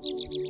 Música